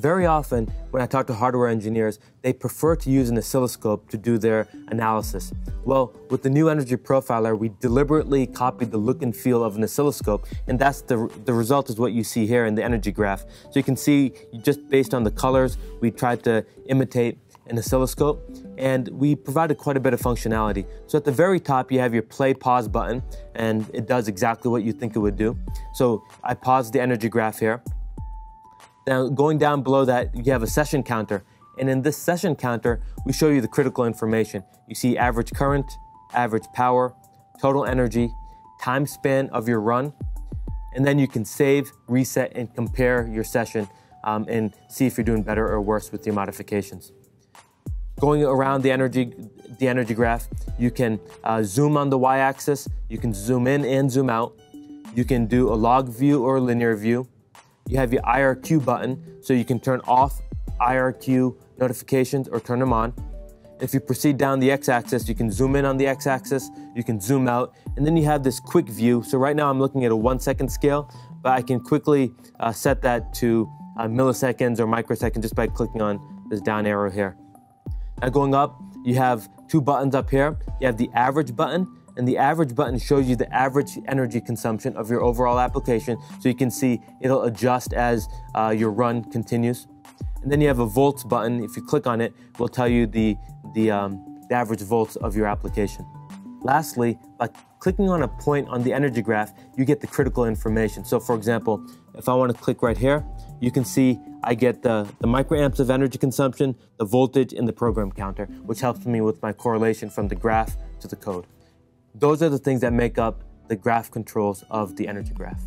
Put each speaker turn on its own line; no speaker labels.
Very often, when I talk to hardware engineers, they prefer to use an oscilloscope to do their analysis. Well, with the new Energy Profiler, we deliberately copied the look and feel of an oscilloscope, and that's the, the result is what you see here in the energy graph. So you can see, just based on the colors, we tried to imitate an oscilloscope, and we provided quite a bit of functionality. So at the very top, you have your play pause button, and it does exactly what you think it would do. So I paused the energy graph here. Now going down below that, you have a session counter. And in this session counter, we show you the critical information. You see average current, average power, total energy, time span of your run, and then you can save, reset, and compare your session um, and see if you're doing better or worse with your modifications. Going around the energy, the energy graph, you can uh, zoom on the y-axis, you can zoom in and zoom out, you can do a log view or a linear view, you have your IRQ button, so you can turn off IRQ notifications or turn them on. If you proceed down the x-axis, you can zoom in on the x-axis, you can zoom out, and then you have this quick view. So right now I'm looking at a one second scale, but I can quickly uh, set that to uh, milliseconds or microseconds just by clicking on this down arrow here. Now going up, you have two buttons up here. You have the average button, and the average button shows you the average energy consumption of your overall application. So you can see it'll adjust as uh, your run continues. And then you have a volts button. If you click on it, it will tell you the, the, um, the average volts of your application. Lastly, by clicking on a point on the energy graph, you get the critical information. So for example, if I want to click right here, you can see I get the, the microamps of energy consumption, the voltage, and the program counter, which helps me with my correlation from the graph to the code. Those are the things that make up the graph controls of the energy graph.